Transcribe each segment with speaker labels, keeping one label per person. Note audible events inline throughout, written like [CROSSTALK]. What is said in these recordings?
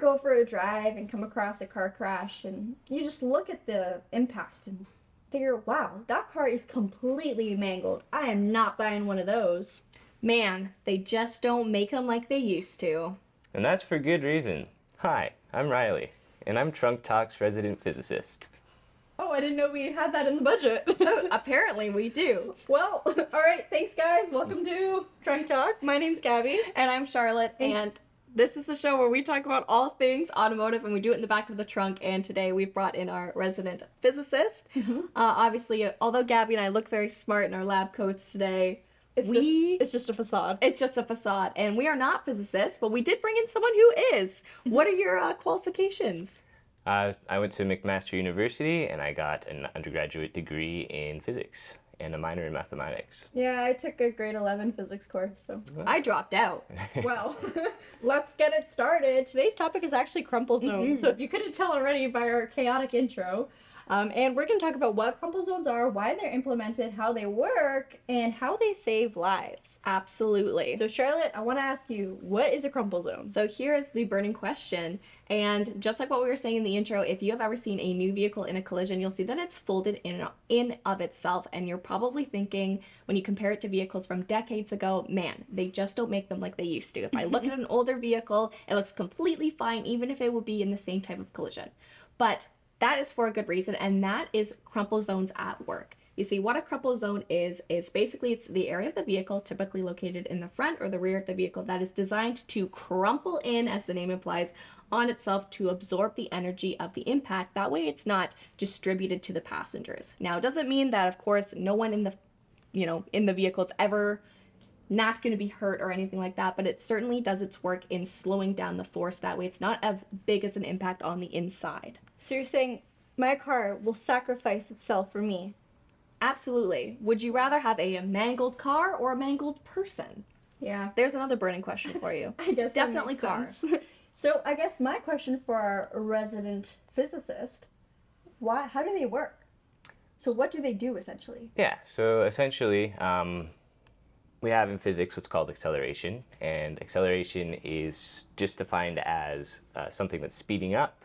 Speaker 1: go for a drive and come across a car crash and you just look at the impact and figure, wow, that car is completely mangled. I am not buying one of those.
Speaker 2: Man, they just don't make them like they used to.
Speaker 3: And that's for good reason. Hi, I'm Riley, and I'm Trunk Talk's resident physicist.
Speaker 1: Oh, I didn't know we had that in the budget. [LAUGHS]
Speaker 2: oh, [LAUGHS] apparently we do.
Speaker 1: well, [LAUGHS] all right, thanks guys. Welcome to Trunk Talk. My name's Gabi.
Speaker 2: And I'm Charlotte,
Speaker 1: Thanks.
Speaker 2: and this is a show where we talk about all things automotive, and we do it in the back of the trunk. And today we've brought in our resident physicist. Uh, obviously, although Gabi and I look very smart in our lab coats today,
Speaker 1: It's
Speaker 2: we
Speaker 1: just it's just a facade.
Speaker 2: it's just a facade, and we are not physicists, but we did bring in someone who is. What are your uh, qualifications?
Speaker 3: Uh, I went to McMaster University and I got an undergraduate degree in physics and a minor in mathematics.
Speaker 1: Yeah, I took a grade 11 physics course, so.
Speaker 2: I dropped out. [LAUGHS]
Speaker 1: Well, [LAUGHS] let's get it started. Today's topic is actually crumple mm-hmm. zones. So if you couldn't tell already by our chaotic intro, um, and we're going to talk about what crumple zones are, why they're implemented, how they work, and how they save lives.
Speaker 2: Absolutely.
Speaker 1: So Charlotte, I want to ask you, what is a crumple zone?
Speaker 2: So here is the burning question. And just like what we were saying in the intro, if you have ever seen a new vehicle in a collision, you'll see that it's folded in in of itself. And you're probably thinking when you compare it to vehicles from decades ago, man, they just don't make them like they used to. If I look [LAUGHS] at an older vehicle, it looks completely fine, even if it would be in the same type of collision. But that is for a good reason, and that is crumple zones at work. You see, what a crumple zone is, is basically it's the area of the vehicle, typically located in the front or the rear of the vehicle, that is designed to crumple in, as the name implies, on itself to absorb the energy of the impact. That way it's not distributed to the passengers. Now, it doesn't mean that, of course, no one in the you know, in the vehicle is ever not going to be hurt or anything like that, but it certainly does its work in slowing down the force. That way it's not as big as an impact on the inside.
Speaker 1: So you're saying my car will sacrifice itself for me.
Speaker 2: Absolutely. Would you rather have a mangled car or a mangled person?
Speaker 1: Yeah.
Speaker 2: There's another burning question for you. [LAUGHS]
Speaker 1: I guess that
Speaker 2: Definitely
Speaker 1: makes
Speaker 2: car.
Speaker 1: sense. [LAUGHS] So I guess my question for our resident physicist, why how do they work? So what do they do essentially?
Speaker 3: Yeah, so essentially, um, we have in physics what's called acceleration, and acceleration is just defined as uh, something that's speeding up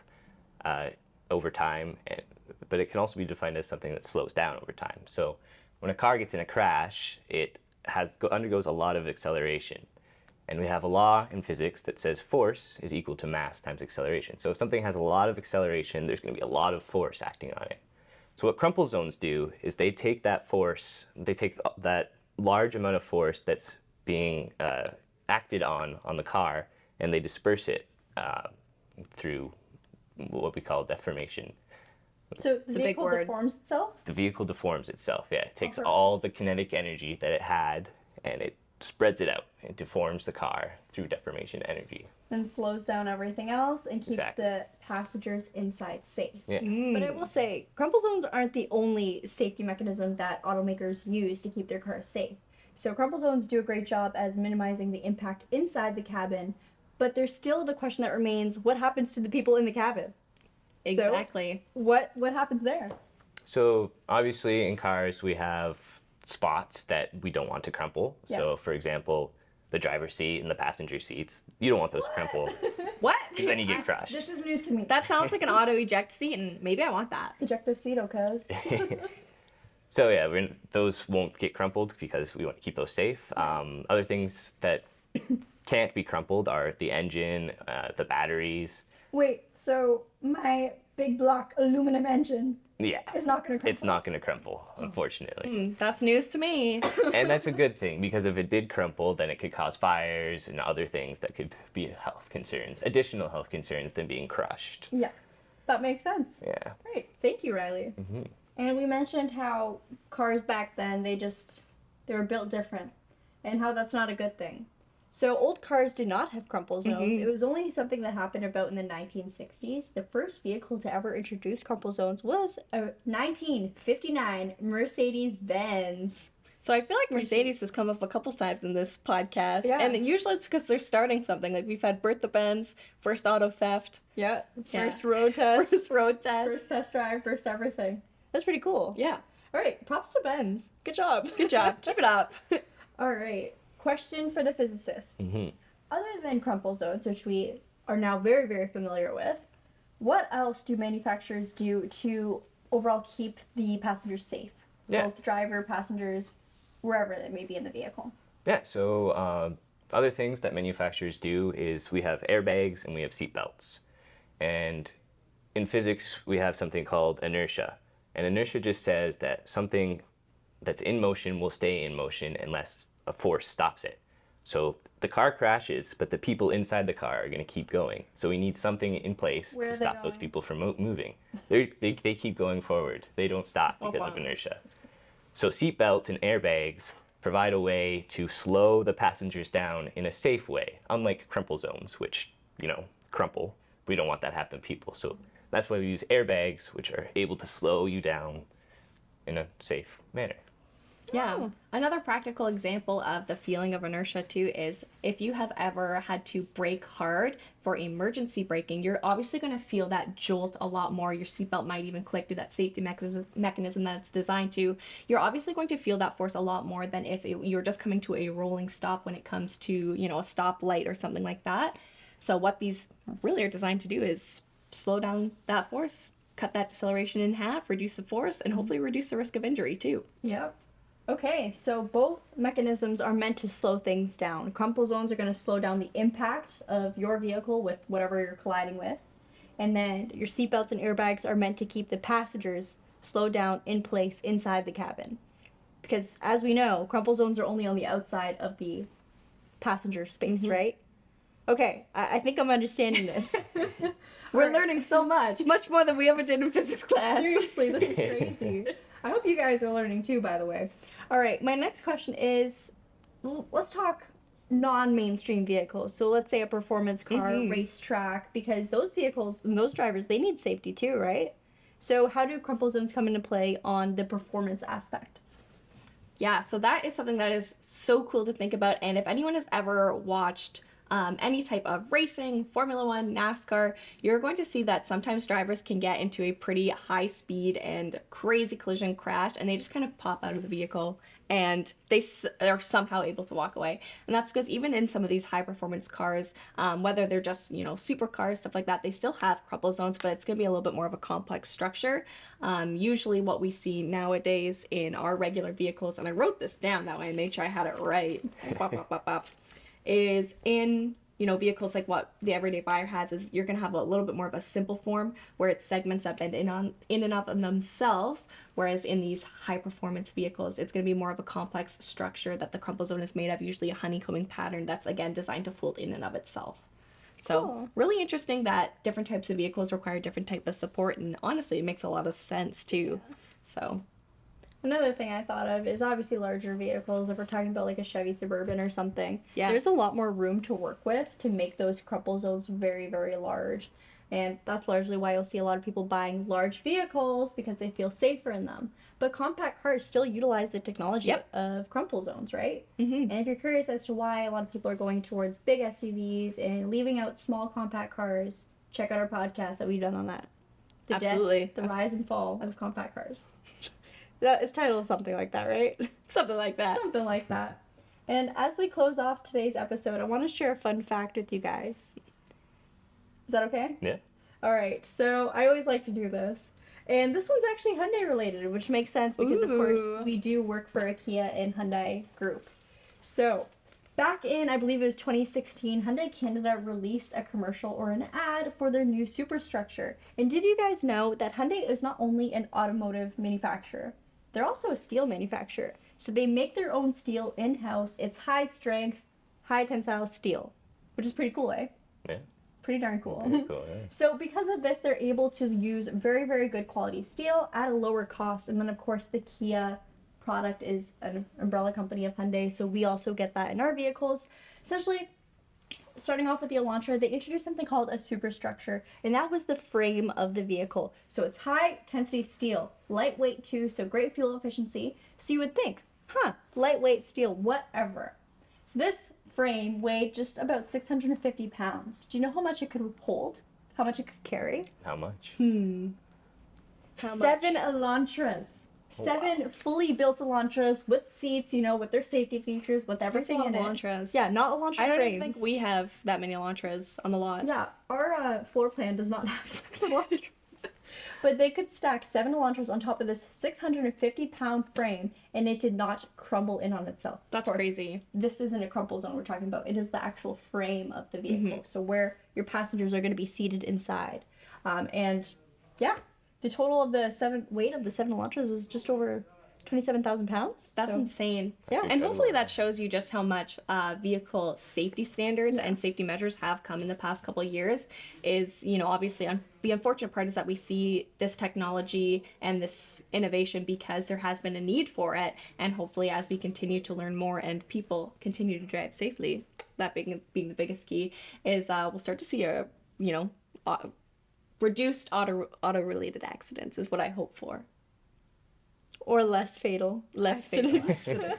Speaker 3: uh, over time, and, but it can also be defined as something that slows down over time. So when a car gets in a crash, it has undergoes a lot of acceleration. And we have a law in physics that says force is equal to mass times acceleration. So if something has a lot of acceleration, there's going to be a lot of force acting on it. So what crumple zones do is they take that force, they take that large amount of force that's being uh, acted on on the car, and they disperse it uh, through what we call deformation.
Speaker 1: So the vehicle deforms itself?
Speaker 3: The vehicle deforms itself. Yeah, it takes
Speaker 1: purpose.
Speaker 3: all the kinetic energy that it had, and it spreads it out. It deforms the car through deformation energy.
Speaker 1: and slows down everything else and keeps
Speaker 3: Exactly.
Speaker 1: the passengers inside safe.
Speaker 3: Yeah.
Speaker 1: But I will say, crumple zones aren't the only safety mechanism that automakers use to keep their cars safe. So crumple zones do a great job as minimizing the impact inside the cabin, but there's still the question that remains: what happens to the people in the cabin? So,
Speaker 2: Exactly.
Speaker 1: what what happens there?
Speaker 3: So obviously in cars we have spots that we don't want to crumple.
Speaker 1: Yeah.
Speaker 3: So for example, the driver's seat and the passenger seats, you don't want those to crumple [LAUGHS]
Speaker 2: What?
Speaker 3: because then you get crushed.
Speaker 1: This is news to me.
Speaker 2: That sounds like an [LAUGHS] auto eject seat, and maybe I want that.
Speaker 1: Ejector seat, cuz. [LAUGHS]
Speaker 3: So yeah, we're, those won't get crumpled because we want to keep those safe. Um, other things that can't be crumpled are the engine, uh, the batteries.
Speaker 1: Wait, so my big block aluminum engine
Speaker 3: Yeah,
Speaker 1: is not gonna crumple.
Speaker 3: it's not going to crumple, unfortunately.
Speaker 2: Mm, That's news to me. [LAUGHS]
Speaker 3: and that's a good thing because if it did crumple, then it could cause fires and other things that could be health concerns, additional health concerns than being crushed.
Speaker 1: Yeah, that makes sense.
Speaker 3: Yeah.
Speaker 1: Great, thank you, Riley. And we mentioned how cars back then they just they were built different, and how that's not a good thing. So old cars did not have crumple zones.
Speaker 2: Mhm.
Speaker 1: It was only something that happened about in the 1960s. The first vehicle to ever introduce crumple zones was a 1959 Mercedes Benz.
Speaker 2: So I feel like Mercedes has come up a couple times in this podcast,
Speaker 1: Yeah.
Speaker 2: and usually it's because they're starting something. Like we've had Bertha Benz, first auto theft,
Speaker 1: Yeah,
Speaker 2: Yeah.
Speaker 1: first road [LAUGHS] test,
Speaker 2: first road test.
Speaker 1: first test drive, first everything. That's pretty cool.
Speaker 2: Yeah,
Speaker 1: All right, props to Benz. Good job.
Speaker 2: good job. Keep it up. [LAUGHS]
Speaker 1: All right. Question for the physicist.
Speaker 3: Mhm.
Speaker 1: Other than crumple zones, which we are now very, very familiar with. What else do manufacturers do to overall keep the passengers safe?
Speaker 3: Yeah.
Speaker 1: Both driver, passengers, wherever they may be in the vehicle.
Speaker 3: Yeah, so uh, other things that manufacturers do is we have airbags and we have seatbelts. And in physics, we have something called inertia. And inertia just says that something that's in motion will stay in motion unless a force stops it. So the car crashes, but the people inside the car are going to keep going. So we need something in place
Speaker 1: Where
Speaker 3: to stop those people from mo- moving. They're, they they keep going forward. They don't stop
Speaker 2: Oh,
Speaker 3: because of inertia. So seat belts and airbags provide a way to slow the passengers down in a safe way, unlike crumple zones, which, you know, crumple. We don't want that to happen to people. So that's why we use airbags, which are able to slow you down in a safe manner.
Speaker 2: Yeah.
Speaker 1: Oh.
Speaker 2: Another practical example of the feeling of inertia too is if you have ever had to brake hard for emergency braking, you're obviously going to feel that jolt a lot more. Your seatbelt might even click through that safety mechanism, mechanism that it's designed to. You're obviously going to feel that force a lot more than if it, you're just coming to a rolling stop when it comes to, you know, a stoplight or something like that. So what these really are designed to do is slow down that force, cut that deceleration in half, reduce the force, and mm-hmm. hopefully reduce the risk of injury too.
Speaker 1: Yep. Okay, so both mechanisms are meant to slow things down. Crumple zones are going to slow down the impact of your vehicle with whatever you're colliding with. And then your seatbelts and airbags are meant to keep the passengers slowed down in place inside the cabin. Because as we know, crumple zones are only on the outside of the passenger space, mm-hmm. right? Okay, I, I think I'm understanding this. [LAUGHS]
Speaker 2: We're learning so much, much more than we ever did in physics [LAUGHS] class.
Speaker 1: Seriously, this is [LAUGHS] crazy. I hope you guys are learning too, by the way. All right, my next question is let's talk non mainstream vehicles. So let's say a performance car,
Speaker 2: Mhm.
Speaker 1: racetrack, because those vehicles and those drivers, they need safety too, right? So, how do crumple zones come into play on the performance aspect?
Speaker 2: Yeah, so that is something that is so cool to think about. And if anyone has ever watched um, any type of racing, Formula One, NASCAR, you're going to see that sometimes drivers can get into a pretty high speed and crazy collision crash and they just kind of pop out of the vehicle and they are somehow able to walk away. And that's because even in some of these high performance cars, um, whether they're just, you know, supercars, stuff like that, they still have crumple zones, but it's going to be a little bit more of a complex structure. Um, usually, what we see nowadays in our regular vehicles, and I wrote this down that way and made sure I had it right, bop, bop, bop, is in you know vehicles like what the everyday buyer has is you're going to have a little bit more of a simple form where it's segments that bend in on in and of themselves whereas in these high performance vehicles it's going to be more of a complex structure that the crumple zone is made of usually a honeycombing pattern that's again designed to fold in and of itself. So
Speaker 1: Cool.
Speaker 2: really interesting that different types of vehicles require different type of support and honestly it makes a lot of sense too. So
Speaker 1: Another thing I thought of is obviously larger vehicles. If we're talking about like a Chevy Suburban or something,
Speaker 2: Yeah.
Speaker 1: there's a lot more room to work with to make those crumple zones very, very large. And that's largely why you'll see a lot of people buying large vehicles because they feel safer in them. But compact cars still utilize the technology
Speaker 2: Yep.
Speaker 1: of crumple zones, right?
Speaker 2: mhm.
Speaker 1: And if you're curious as to why a lot of people are going towards big SUVs and leaving out small compact cars, check out our podcast that we've done on that. The death-
Speaker 2: Absolutely.
Speaker 1: the rise and fall of compact cars. [LAUGHS] that is titled something like that, right? [LAUGHS]
Speaker 2: something like that
Speaker 1: Something like that. And as we close off today's episode, I want to share a fun fact with you guys. Is that okay?
Speaker 3: Yeah.
Speaker 1: All right. So I always like to do this. And this one's actually Hyundai related, which makes sense because, of course, we do work for a Kia and Hyundai group. So, back in, I believe it was 2016, Hyundai Canada released a commercial or an ad for their new superstructure. And did you guys know that Hyundai is not only an automotive manufacturer, they're also a steel manufacturer. So, they make their own steel in house. It's high strength, high tensile steel, which is pretty cool, eh?
Speaker 3: Yeah.
Speaker 1: Pretty darn cool.
Speaker 3: Very cool. Yeah. [LAUGHS]
Speaker 1: So because of this, they're able to use very, very good quality steel at a lower cost. And then of course the Kia product is an umbrella company of Hyundai, so we also get that in our vehicles. Essentially, starting off with the Elantra, they introduced something called a superstructure, and that was the frame of the vehicle. So it's high density steel, lightweight too, so great fuel efficiency. So you would think, huh, lightweight steel, whatever. So this frame weighed just about 650 pounds. Do you know how much it could hold? How much it could carry?
Speaker 3: How much?
Speaker 2: hmm How much?
Speaker 1: Seven Elantras. fully built Elantras with seats, you know, with their safety features, with everything in it.
Speaker 2: Elantras.
Speaker 1: Yeah, not Elantra
Speaker 2: I don't
Speaker 1: frames.
Speaker 2: even think we have that many Elantras on the lot.
Speaker 1: Yeah, our uh, floor plan does not [LAUGHS] have seven Elantras. But they could stack seven Elantras on top of this 650 pound frame and it did not crumble in on itself.
Speaker 2: That's
Speaker 1: course,
Speaker 2: crazy.
Speaker 1: This isn't a crumple zone we're talking about. It is the actual frame of the
Speaker 2: Mm-hmm.
Speaker 1: vehicle. So where your passengers are going to be seated inside. Um, and yeah, the total of the seven weight of the seven Elantras was just over 27,000 pounds.
Speaker 2: That's
Speaker 1: So-
Speaker 2: insane.
Speaker 1: Yeah.
Speaker 2: And hopefully that shows you just how much uh, vehicle safety standards
Speaker 1: Yeah.
Speaker 2: and safety measures have come in the past couple of years. Is, you know, obviously un- the unfortunate part is that we see this technology and this innovation because there has been a need for it. And hopefully, as we continue to learn more and people continue to drive safely, that being, being the biggest key, is uh, we'll start to see a, you know, uh, reduced auto auto related accidents, is what I hope for.
Speaker 1: or less fatal.
Speaker 2: Less
Speaker 1: accidents.
Speaker 2: fatal.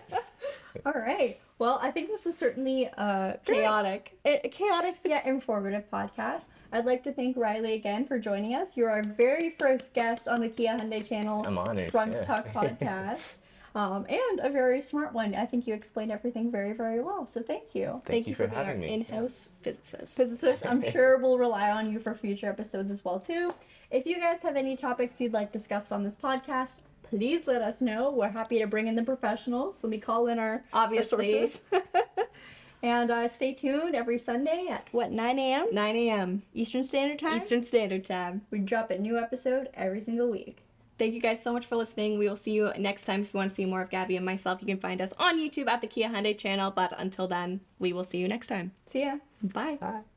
Speaker 2: [LAUGHS]
Speaker 1: All right. Well, I think this is certainly uh, a
Speaker 2: Chaotic.
Speaker 1: a a chaotic yet informative podcast. I'd like to thank Riley again for joining us. You're our very first guest on the Kia Hyundai channel.
Speaker 3: I'm honored,
Speaker 1: Drunk
Speaker 3: yeah.
Speaker 1: Talk [LAUGHS] podcast. Um, and a very smart one. I think you explained everything very, very well. So thank you.
Speaker 3: Thank, you for,
Speaker 2: being our
Speaker 3: having me.
Speaker 2: in-house physicist.
Speaker 1: Physicists, I'm [LAUGHS] sure we'll rely on you for future episodes as well too. If you guys have any topics you'd like discussed on this podcast, please let us know. We're happy to bring in the professionals. Let me call in our
Speaker 2: Obviously.
Speaker 1: sources. [LAUGHS] and uh, stay tuned every Sunday at what 9 a.m.
Speaker 2: 9 a.m.
Speaker 1: Eastern Standard Time.
Speaker 2: Eastern Standard Time.
Speaker 1: We drop a new episode every single week.
Speaker 2: Thank you guys so much for listening. We will see you next time. If you want to see more of Gabi and myself, you can find us on YouTube at the Kia Hyundai channel. But until then, we will see you next time.
Speaker 1: See ya.
Speaker 2: Bye.
Speaker 3: Bye.